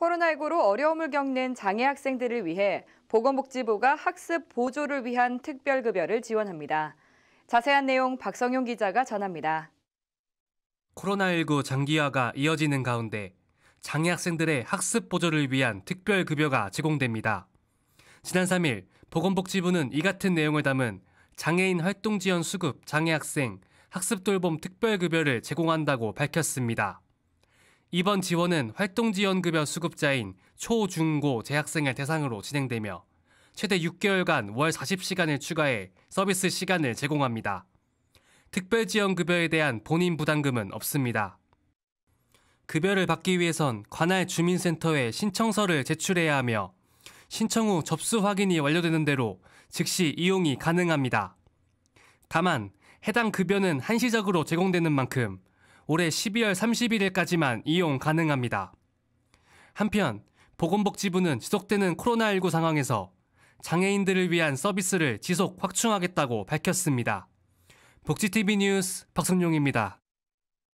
코로나19로 어려움을 겪는 장애 학생들을 위해 보건복지부가 학습 보조를 위한 특별급여를 지원합니다. 자세한 내용 박성용 기자가 전합니다. 코로나19 장기화가 이어지는 가운데 장애 학생들의 학습 보조를 위한 특별급여가 제공됩니다. 지난 3일 보건복지부는 이 같은 내용을 담은 장애인 활동 지원 수급 장애 학생 학습 돌봄 특별급여를 제공한다고 밝혔습니다. 이번 지원은 활동지원급여 수급자인 초, 중, 고 재학생을 대상으로 진행되며 최대 6개월간 월 40시간을 추가해 서비스 시간을 제공합니다. 특별지원급여에 대한 본인 부담금은 없습니다. 급여를 받기 위해선 관할 주민센터에 신청서를 제출해야 하며 신청 후 접수 확인이 완료되는 대로 즉시 이용이 가능합니다. 다만 해당 급여는 한시적으로 제공되는 만큼 올해 12월 31일까지만 이용 가능합니다. 한편 보건복지부는 지속되는 코로나19 상황에서 장애인들을 위한 서비스를 지속 확충하겠다고 밝혔습니다. 복지TV 뉴스 박성용입니다.